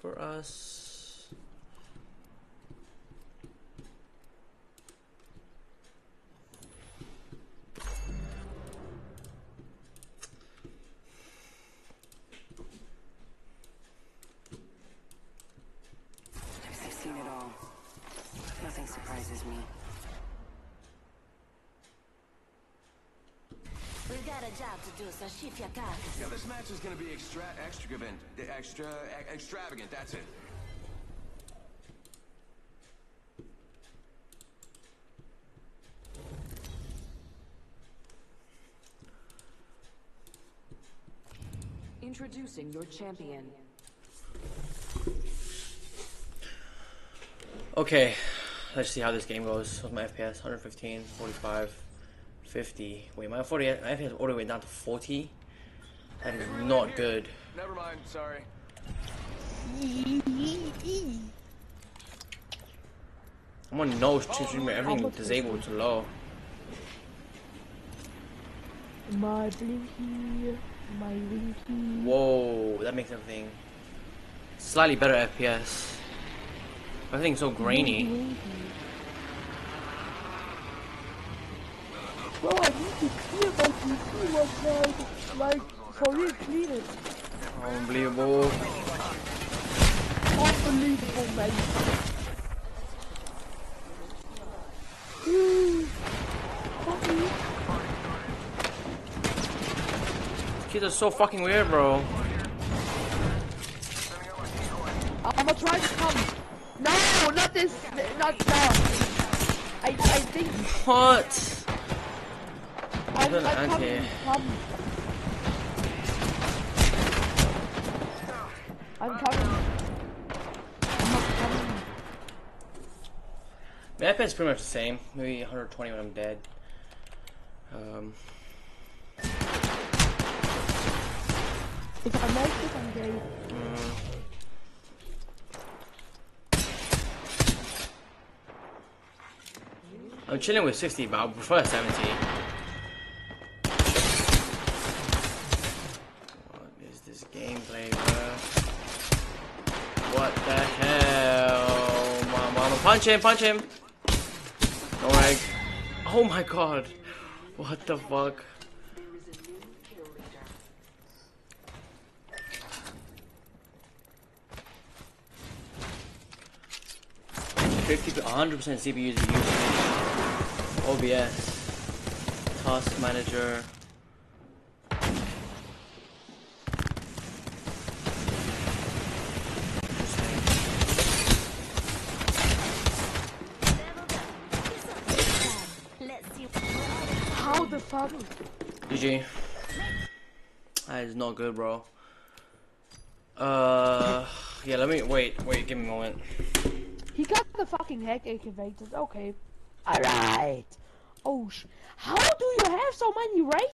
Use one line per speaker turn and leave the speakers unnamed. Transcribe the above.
for us.
I've seen it all. Nothing surprises me.
Got a job to do, so shift your car.
Yeah, this match is gonna be extra extravagant. Extra extravagant, that's it.
Introducing your champion.
Okay, let's see how this game goes with my FPS. 115, 45, 50. Wait, my 40 my FPS all the way down to 40. That is not good.
Never mind, sorry.
I'm on nose to streamer, everything disabled to low.
My blinky, my winky.
Whoa, that makes everything slightly better FPS. Everything's so grainy.
Winky. Bro, I need to clear my PC was like, like, for real clean it.
Unbelievable.
Unbelievable, mate.
Kids are so fucking weird, bro.
I'm gonna try to come. No, not this, not that. I, I think
What?
I'm,
An
I'm coming. I'm coming.
FPS is pretty much the same. Maybe 120 when I'm dead. Um,
If I make it, I'm gay.
I'm chilling with 60, but I prefer 70. What is this gameplay, bro? What the hell? Mama, mama, punch him, punch him! No egg. Oh my god. What the fuck? Fifty, hundred percent CPU usage. OBS, Task Manager. Interesting.
Let's see.
How the fuck?
GG. That is not good, bro. Uh, yeah. Let me wait. Wait. Give me a moment.
He got the fucking hack activated. Okay. Alright. Oh sh. How do you have so many